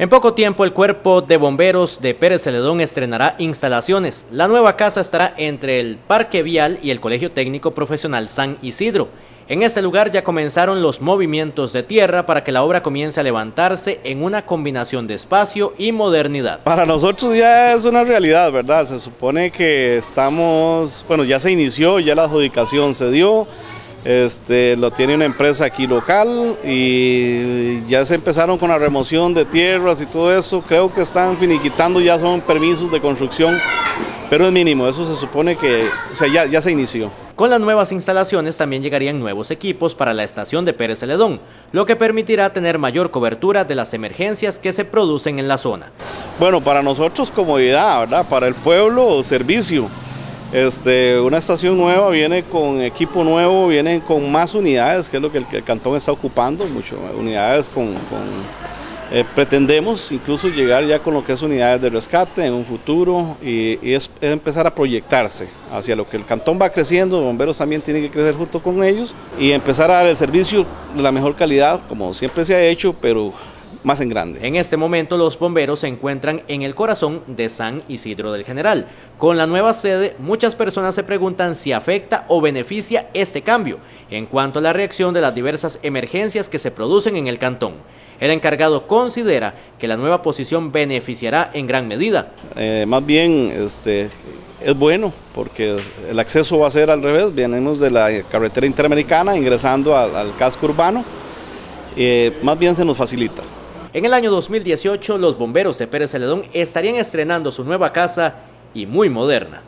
En poco tiempo el cuerpo de bomberos de Pérez Celedón estrenará instalaciones. La nueva casa estará entre el Parque Vial y el Colegio Técnico Profesional San Isidro. En este lugar ya comenzaron los movimientos de tierra para que la obra comience a levantarse en una combinación de espacio y modernidad. Para nosotros ya es una realidad, ¿verdad? Se supone que estamos, bueno, ya se inició, ya la adjudicación se dio, este, lo tiene una empresa aquí local y ya se empezaron con la remoción de tierras y todo eso. Creo que están finiquitando, ya son permisos de construcción, pero es mínimo, eso se supone que o sea, ya, ya se inició. Con las nuevas instalaciones también llegarían nuevos equipos para la estación de Pérez Celedón, lo que permitirá tener mayor cobertura de las emergencias que se producen en la zona. Bueno, para nosotros comodidad, ¿verdad? Para el pueblo, servicio. Este, una estación nueva viene con equipo nuevo, viene con más unidades, que es lo que el, cantón está ocupando, muchas unidades con, eh, pretendemos incluso llegar ya con lo que es unidades de rescate en un futuro y, es, empezar a proyectarse hacia lo que el cantón va creciendo, bomberos también tienen que crecer junto con ellos y empezar a dar el servicio de la mejor calidad, como siempre se ha hecho, pero más en grande. En este momento los bomberos se encuentran en el corazón de San Isidro del General. Con la nueva sede, muchas personas se preguntan si afecta o beneficia este cambio en cuanto a la reacción de las diversas emergencias que se producen en el cantón. El encargado considera que la nueva posición beneficiará en gran medida. Eh, más bien este, es bueno porque el acceso va a ser al revés, venimos de la carretera interamericana ingresando al, casco urbano, eh, más bien se nos facilita. En el año 2018, los bomberos de Pérez Celedón estarían estrenando su nueva casa y muy moderna.